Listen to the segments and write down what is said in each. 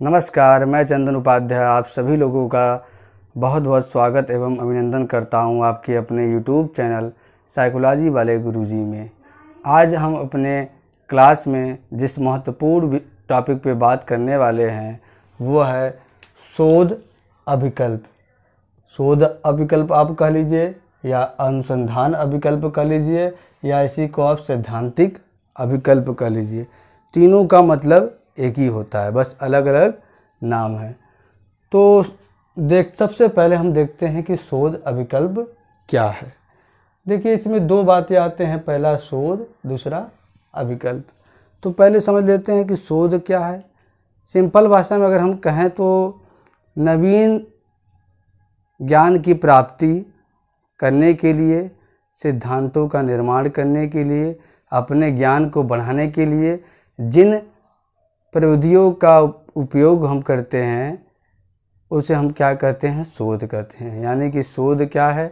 नमस्कार, मैं चंदन उपाध्याय, आप सभी लोगों का बहुत बहुत स्वागत एवं अभिनंदन करता हूँ आपके अपने YouTube चैनल साइकोलॉजी वाले गुरुजी में। आज हम अपने क्लास में जिस महत्वपूर्ण टॉपिक पे बात करने वाले हैं, वो है शोध अभिकल्प। शोध अभिकल्प आप कह लीजिए, या अनुसंधान अभिकल्प कह लीजिए, या इसी को आप सैद्धांतिक अभिकल्प कह लीजिए। तीनों का मतलब एक ही होता है, बस अलग अलग नाम है। तो देख, सबसे पहले हम देखते हैं कि शोध अभिकल्प क्या है। देखिए, इसमें दो बातें आते हैं, पहला शोध, दूसरा अभिकल्प। तो पहले समझ लेते हैं कि शोध क्या है। सिंपल भाषा में अगर हम कहें तो नवीन ज्ञान की प्राप्ति करने के लिए, सिद्धांतों का निर्माण करने के लिए, अपने ज्ञान को बढ़ाने के लिए, जिन प्रविधियों का उपयोग हम करते हैं, उसे हम क्या कहते हैं? शोध कहते हैं। यानी कि शोध क्या है?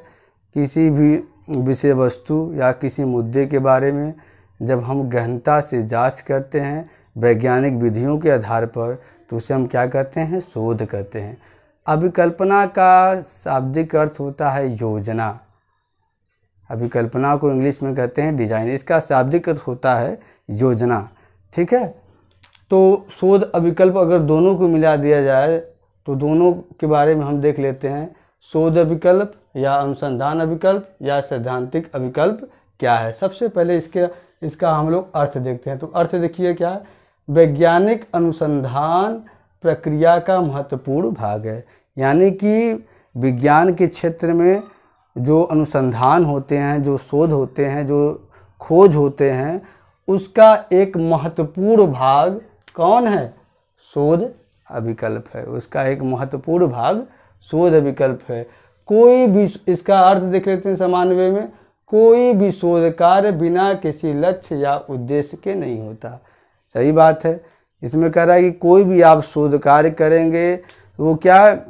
किसी भी विषय वस्तु या किसी मुद्दे के बारे में जब हम गहनता से जाँच करते हैं, वैज्ञानिक विधियों के आधार पर तो उसे हम क्या कहते हैं? शोध कहते हैं। अभिकल्पना का शाब्दिक अर्थ होता है योजना। अभिकल्पना को इंग्लिश में कहते हैं डिज़ाइन। इसका शाब्दिक अर्थ होता है योजना। ठीक है? तो शोध अभिकल्प अगर दोनों को मिला दिया जाए तो दोनों के बारे में हम देख लेते हैं, शोध अभिकल्प या अनुसंधान अभिकल्प या सैद्धांतिक अभिकल्प क्या है। सबसे पहले इसके, इसका हम लोग अर्थ देखते हैं। तो अर्थ देखिए क्या है वैज्ञानिक अनुसंधान प्रक्रिया का महत्वपूर्ण भाग है। यानी कि विज्ञान के क्षेत्र में जो अनुसंधान होते हैं, जो शोध होते हैं, जो खोज होते हैं, उसका एक महत्वपूर्ण भाग कौन है? शोध अभिकल्प है। उसका एक महत्वपूर्ण भाग शोध अभिकल्प है। कोई भी इसका अर्थ देख लेते हैं समान वे में। कोई भी शोध कार्य बिना किसी लक्ष्य या उद्देश्य के नहीं होता। सही बात है। इसमें कह रहा है कि कोई भी आप शोध कार्य करेंगे, वो क्या है?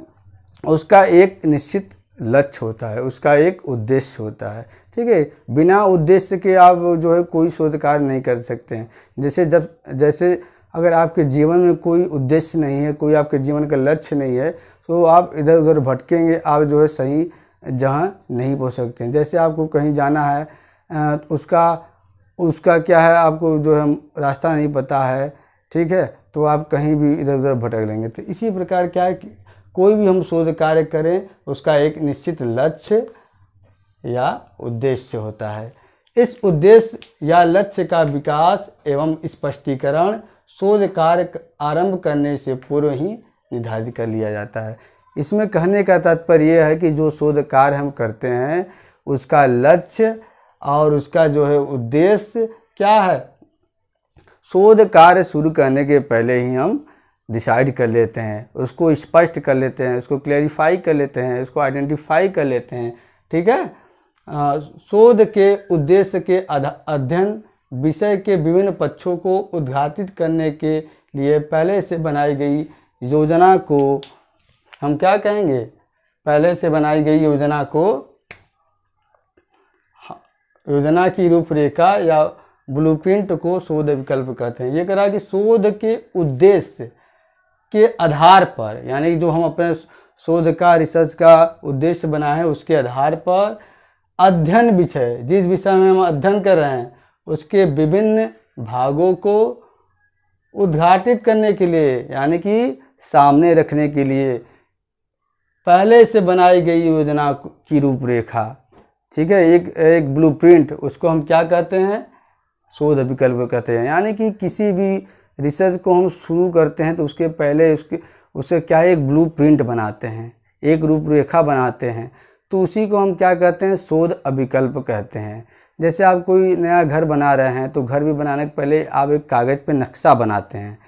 उसका एक निश्चित लक्ष्य होता है। उसका एक उद्देश्य होता है। ठीक है? बिना उद्देश्य के आप जो है कोई शोध कार्य नहीं कर सकते हैं। जैसे जब जैसे अगर आपके जीवन में कोई उद्देश्य नहीं है, कोई आपके जीवन का लक्ष्य नहीं है तो आप इधर उधर भटकेंगे, आप जो है सही जहाँ नहीं पहुँच सकते हैं। जैसे आपको कहीं जाना है उसका उसका क्या है, आपको जो है रास्ता नहीं पता है, ठीक है तो आप कहीं भी इधर उधर भटक लेंगे तो इसी प्रकार क्या है कि कोई भी हम शोध कार्य करें, उसका एक निश्चित लक्ष्य या उद्देश्य होता है। इस उद्देश्य या लक्ष्य का विकास एवं स्पष्टीकरण शोध कार्य आरंभ करने से पूर्व ही निर्धारित कर लिया जाता है। इसमें कहने का तात्पर्य यह है कि जो शोध कार्य हम करते हैं, उसका लक्ष्य और उसका जो है उद्देश्य क्या है? शोध कार्य शुरू करने के पहले ही हम डिसाइड कर लेते हैं, उसको स्पष्ट कर लेते हैं, उसको क्लेरिफाई कर लेते हैं, उसको आइडेंटिफाई कर लेते हैं। ठीक है? शोध के उद्देश्य के अध्ययन विषय के विभिन्न पक्षों को उद्घाटित करने के लिए पहले से बनाई गई योजना को हम क्या कहेंगे? पहले से बनाई गई योजना को योजना की रूपरेखा या ब्लूप्रिंट को शोध विकल्प कहते हैं। ये कह कि शोध के उद्देश्य के आधार पर, यानी जो हम अपने शोध का रिसर्च का उद्देश्य बनाए हैं, उसके आधार पर अध्ययन विषय, जिस विषय में हम अध्ययन कर रहे हैं उसके विभिन्न भागों को उद्घाटित करने के लिए, यानी कि सामने रखने के लिए, पहले से बनाई गई योजना की रूपरेखा। ठीक है, एक एक ब्लूप्रिंट उसको हम क्या कहते हैं? शोध विकल्प कहते हैं। यानी कि किसी भी रिसर्च को हम शुरू करते हैं तो उसके पहले उसके, उसे क्या एक ब्लूप्रिंट बनाते हैं, एक रूपरेखा बनाते हैं। तो उसी को हम क्या कहते हैं? शोध अभिकल्प कहते हैं। जैसे आप कोई नया घर बना रहे हैं तो घर भी बनाने के पहले आप एक कागज़ पे नक्शा बनाते हैं।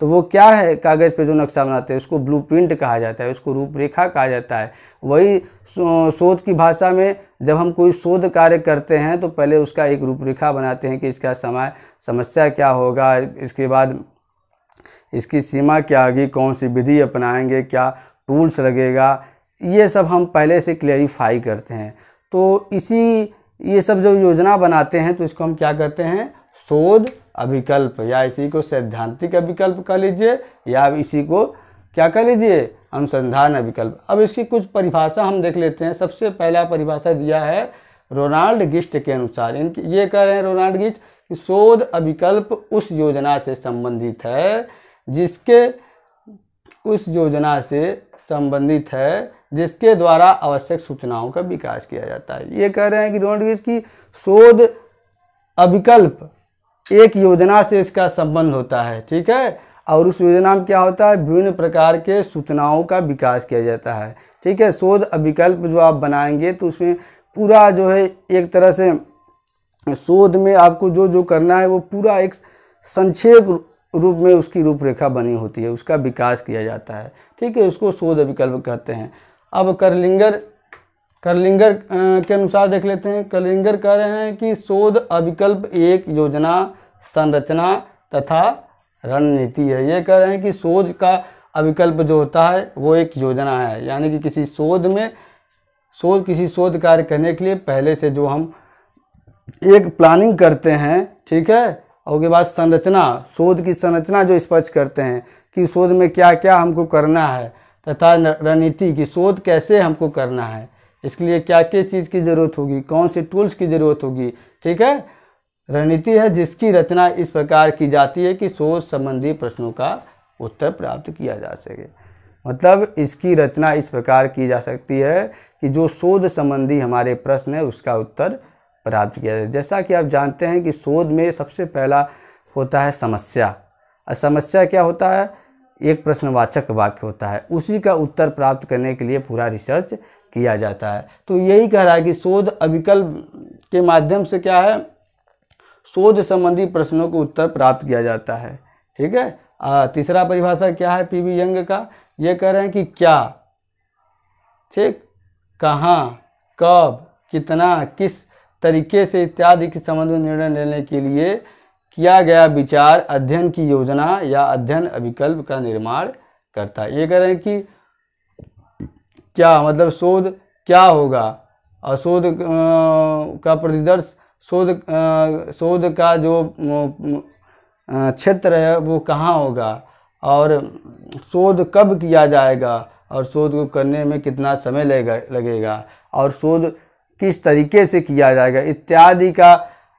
तो वो क्या है? कागज़ पे जो नक्शा बनाते हैं, उसको ब्लूप्रिंट कहा जाता है, उसको रूपरेखा कहा जाता है। वही शोध की भाषा में जब हम कोई शोध कार्य करते हैं तो पहले उसका एक रूपरेखा बनाते हैं कि इसका समय, समस्या क्या होगा, इसके बाद इसकी सीमा क्या होगी, कौन सी विधि अपनाएँगे, क्या टूल्स लगेगा, ये सब हम पहले से क्लेरिफाई करते हैं। तो इसी ये सब जो योजना बनाते हैं तो इसको हम क्या कहते हैं? शोध अभिकल्प। या इसी को सैद्धांतिक अभिकल्प कह लीजिए, या इसी को क्या कह लीजिए? अनुसंधान अभिकल्प। अब इसकी कुछ परिभाषा हम देख लेते हैं। सबसे पहला परिभाषा दिया है रोनाल्ड गिस्ट के अनुसार। इनकी ये कह रहे हैं रोनाल्ड गिस्ट कि शोध अभिकल्प उस योजना से संबंधित है जिसके उस योजना से संबंधित है जिसके द्वारा आवश्यक सूचनाओं का विकास किया जाता है। ये कह रहे हैं कि गिस्ट की शोध अभिकल्प एक योजना से इसका संबंध होता है, ठीक है? और उस योजना में क्या होता है? विभिन्न प्रकार के सूचनाओं का विकास किया जाता है, ठीक है? शोध अभिकल्प जो आप बनाएँगे तो उसमें पूरा जो है एक तरह से शोध में आपको जो जो करना है वो पूरा एक संक्षेप रूप में उसकी रूपरेखा बनी होती है, उसका विकास किया जाता है, ठीक है? उसको शोध विकल्प कहते हैं। अब करलिंगर करलिंगर के अनुसार देख लेते हैं। करलिंगर कह रहे हैं कि शोध अविकल्प एक योजना, संरचना तथा रणनीति है। ये कह रहे हैं कि शोध का अविकल्प जो होता है, वो एक योजना है। यानी कि किसी शोध में, शोध, किसी शोध कार्य करने के लिए पहले से जो हम एक प्लानिंग करते हैं, ठीक है? और उसके बाद संरचना, शोध की संरचना जो स्पष्ट करते हैं कि शोध में क्या क्या हमको करना है। तथा रणनीति की शोध कैसे हमको करना है। इसके लिए क्या क्या चीज़ की ज़रूरत होगी, कौन से टूल्स की ज़रूरत होगी, ठीक है? रणनीति है जिसकी रचना इस प्रकार की जाती है कि शोध संबंधी प्रश्नों का उत्तर प्राप्त किया जा सके। मतलब इसकी रचना इस प्रकार की जा सकती है कि जो शोध संबंधी हमारे प्रश्न है उसका उत्तर प्राप्त किया जाए। जैसा कि आप जानते हैं कि शोध में सबसे पहला होता है समस्या। और समस्या क्या होता है? एक प्रश्नवाचक वाक्य होता है। उसी का उत्तर प्राप्त करने के लिए पूरा रिसर्च किया जाता है। तो यही कह रहा है कि शोध अविकल्प के माध्यम से क्या है? शोध संबंधी प्रश्नों को उत्तर प्राप्त किया जाता है। ठीक है? तीसरा परिभाषा क्या है पी वी यंग का? ये कह रहे हैं कि क्या? ठीक? कहाँ? कब? कितना? किस तरीके से इत्यादि के संबंध में निर्णय लेने के लिए किया गया विचार अध्ययन की योजना या अध्ययन अभिकल्प का निर्माण करता है। ये कह रहे हैं कि क्या मतलब शोध क्या होगा? और शोध का प्रतिदर्श, शोध शोध का जो क्षेत्र है वो कहाँ होगा? और शोध कब किया जाएगा? और शोध को करने में कितना समय लगेगा लगेगा? और शोध किस तरीके से किया जाएगा? इत्यादि का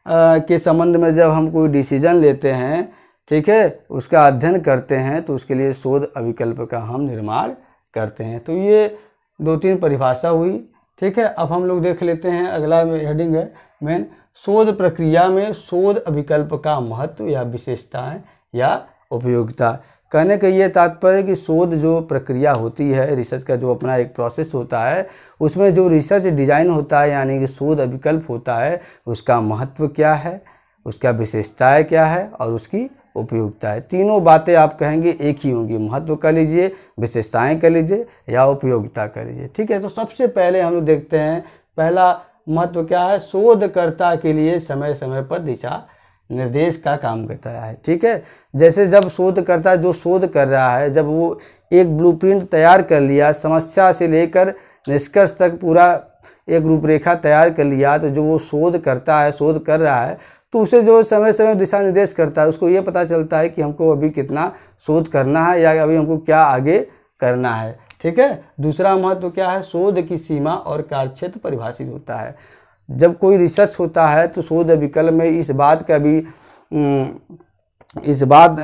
के संबंध में जब हम कोई डिसीज़न लेते हैं, ठीक है, उसका अध्ययन करते हैं तो उसके लिए शोध अविकल्प का हम निर्माण करते हैं। तो ये दो तीन परिभाषा हुई, ठीक है। अब हम लोग देख लेते हैं, अगला हेडिंग है मेन शोध प्रक्रिया में शोध अभिकल्प का महत्व या विशेषताएँ या उपयोगिता। कहने का ये तात्पर्य कि शोध जो प्रक्रिया होती है रिसर्च का जो अपना एक प्रोसेस होता है, उसमें जो रिसर्च डिज़ाइन होता है, यानी कि शोध अभिकल्प होता है, उसका महत्व क्या है, उसका विशेषताएँ क्या है और उसकी उपयोगिता है। तीनों बातें आप कहेंगे एक ही होंगी। महत्व कर लीजिए, विशेषताएँ कर लीजिए या उपयोगिता कर लीजिए। ठीक है तो सबसे पहले हम लोग देखते हैं, पहला महत्व क्या है? शोधकर्ता के लिए समय समय पर दिशा निर्देश का काम करता है, ठीक है? जैसे जब शोधकर्ता जो शोध कर रहा है, जब वो एक ब्लूप्रिंट तैयार कर लिया, समस्या से लेकर निष्कर्ष तक पूरा एक रूपरेखा तैयार कर लिया तो जो वो शोध करता है, शोध कर रहा है तो उसे जो समय समय दिशा निर्देश करता है, उसको ये पता चलता है कि हमको अभी कितना शोध करना है या अभी हमको क्या आगे करना है, ठीक है? दूसरा महत्व तो क्या है? शोध की सीमा और कार्यक्षेत्र परिभाषित होता है। जब कोई रिसर्च होता है तो शोध विकल्प में इस बात का भी इस बात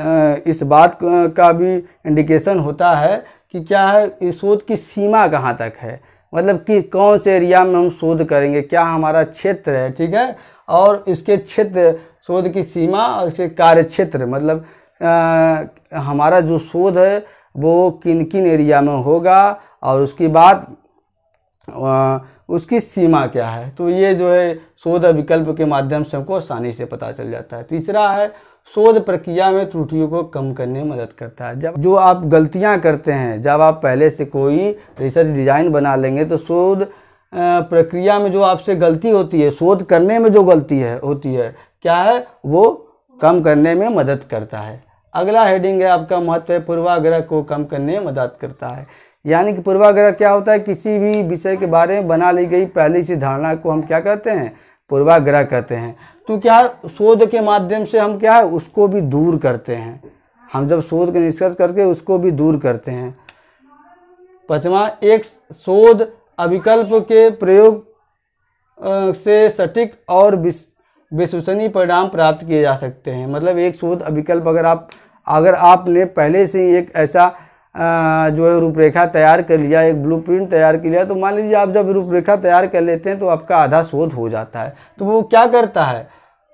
इस बात का भी इंडिकेशन होता है कि क्या है इस शोध की सीमा कहाँ तक है? मतलब कि कौन से एरिया में हम शोध करेंगे? क्या हमारा क्षेत्र है ठीक है? और इसके क्षेत्र शोध की सीमा और इसके कार्य क्षेत्र मतलब आ, हमारा जो शोध है वो किन किन एरिया में होगा? और उसके बाद उसकी सीमा क्या है? तो ये जो है, शोध विकल्प के माध्यम से हमको आसानी से पता चल जाता है। तीसरा है, शोध प्रक्रिया में त्रुटियों को कम करने में मदद करता है। जब जो आप गलतियाँ करते हैं, जब आप पहले से कोई रिसर्च डिज़ाइन बना लेंगे तो शोध प्रक्रिया में जो आपसे गलती होती है, शोध करने में जो गलती है, होती है, क्या है? वो कम करने में मदद करता है। अगला हेडिंग है आपका महत्व पूर्वाग्रह को कम करने में मदद करता है। यानी कि पूर्वाग्रह क्या होता है? किसी भी विषय के बारे में बना ली गई पहली सी धारणा को हम क्या कहते हैं? पूर्वाग्रह कहते हैं। तो क्या शोध के माध्यम से हम क्या है? उसको भी दूर करते हैं। हम जब शोध के निष्कर्ष करके उसको भी दूर करते हैं। पचवा, एक शोध अविकल्प के प्रयोग से सटीक और विश्वसनीय परिणाम प्राप्त किए जा सकते हैं। मतलब एक शोध अविकल्प अगर आप, अगर आपने पहले से ही एक ऐसा जो है रूपरेखा तैयार कर लिया, एक ब्लूप्रिंट तैयार कर लिया। तो मान लीजिए आप जब रूपरेखा तैयार कर लेते हैं तो आपका आधा शोध हो जाता है। तो वो क्या करता है?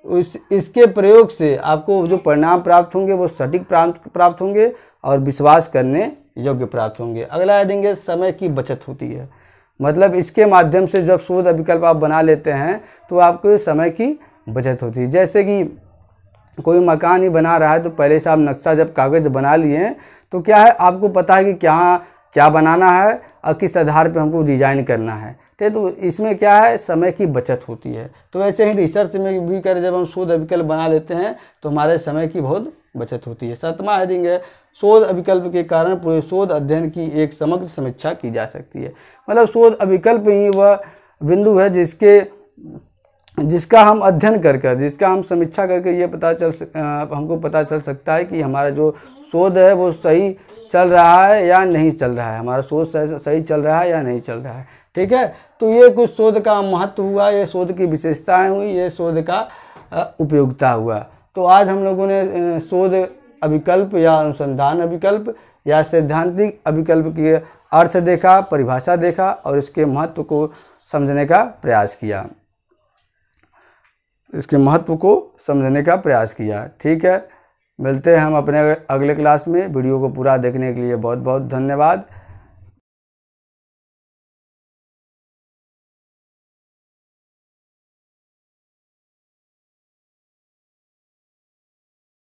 उस, इसके प्रयोग से आपको जो परिणाम प्राप्त होंगे, वो सटीक प्राप्त प्राप्त होंगे और विश्वास करने योग्य प्राप्त होंगे। अगला एडिंग समय की बचत होती है। मतलब इसके माध्यम से जब शोध विकल्प आप बना लेते हैं तो आपको समय की बचत होती है। जैसे कि कोई मकान ही बना रहा है तो पहले से आप नक्शा जब कागज़ बना लिए तो क्या है? आपको पता है कि क्या क्या बनाना है और किस आधार पर हमको डिज़ाइन करना है। ठीक तो इसमें क्या है? समय की बचत होती है। तो वैसे ही रिसर्च में भी कर जब हम शोध विकल्प बना लेते हैं तो हमारे समय की बहुत बचत होती है। सतमा हेडिंग है, शोध अविकल्प के कारण पूरे शोध अध्ययन की एक समग्र समीक्षा की जा सकती है। मतलब शोध अविकल्प ही वह बिंदु है जिसके जिसका हम अध्ययन कर कर जिसका हम समीक्षा करके ये पता चल सक, हमको पता चल सकता है कि हमारा जो शोध है वो सही चल रहा है या नहीं चल रहा है। हमारा शोध सही चल रहा है या नहीं चल रहा है। ठीक है? तो ये कुछ शोध का महत्व हुआ ये शोध की विशेषताएँ हुई ये शोध का उपयोगिता हुआ। तो आज हम लोगों ने शोध अभिकल्प या अनुसंधान अभिकल्प या सैद्धांतिक अभिकल्प के अर्थ देखा परिभाषा देखा और इसके महत्व को समझने का प्रयास किया। इसके महत्व को समझने का प्रयास किया। ठीक है, मिलते हैं हम अपने अगले क्लास में। वीडियो को पूरा देखने के लिए बहुत बहुत धन्यवाद।